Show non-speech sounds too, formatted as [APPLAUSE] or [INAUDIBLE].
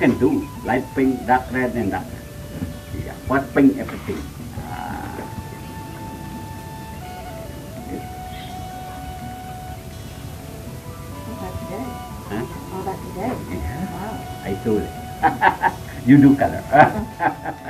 Can do. light pink, dark red, and dark red. Yeah, what pink everything. All today. Huh? All about today. Yeah, Wow. I told it. [LAUGHS] you do color. [LAUGHS]